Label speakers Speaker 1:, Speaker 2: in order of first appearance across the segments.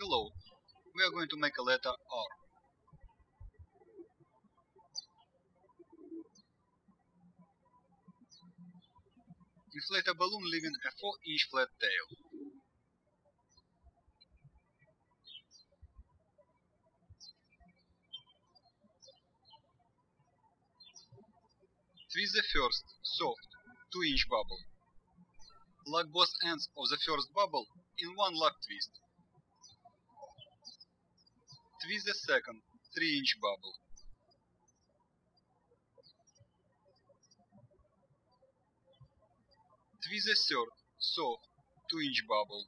Speaker 1: Hello, we are going to make a letter oh. R. Inflate a balloon leaving a 4 inch flat tail. Twist the first, soft, 2 inch bubble. Lock both ends of the first bubble in one lock twist. Twist the second, 3 inch bubble. Twist the third, soft, 2 inch bubble.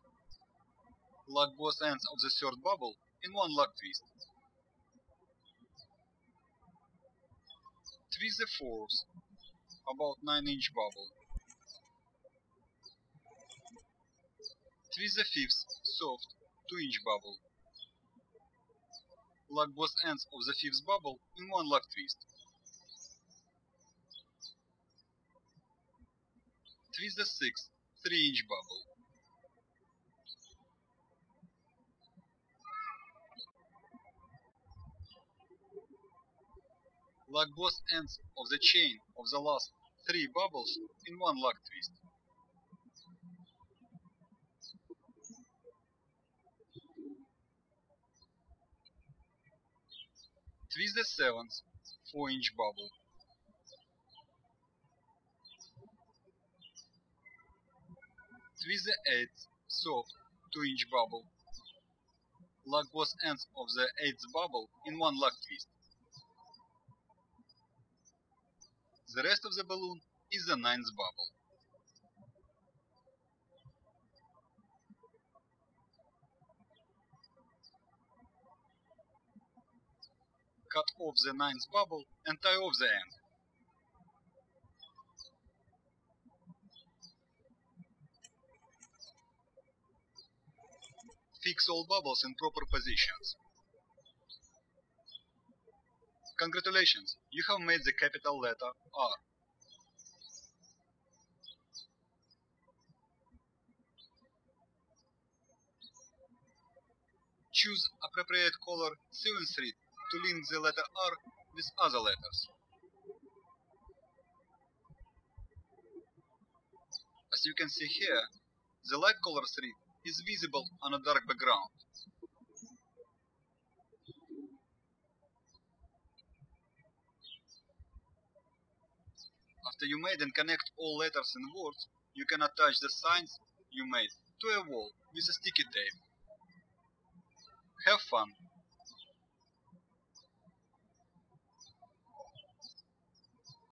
Speaker 1: Lock both ends of the third bubble in one lock twist. Twist the fourth, about 9 inch bubble. Twist the fifth, soft, 2 inch bubble. Lock both ends of the fifth bubble in one lock twist. Twist the sixth, 3 inch bubble. Lock both ends of the chain of the last three bubbles in one lock twist. Twist the seventh 4 inch bubble. Twist the eighth soft 2 inch bubble. Lock both ends of the eighth bubble in one lock twist. The rest of the balloon is the ninth bubble. Cut off the ninth bubble and tie off the end. Fix all bubbles in proper positions. Congratulations, you have made the capital letter R. Choose appropriate color sewing thread to link the letter R with other letters. As you can see here, the light color thread is visible on a dark background. After you made and connect all letters and words, you can attach the signs you made to a wall with a sticky tape. Have fun!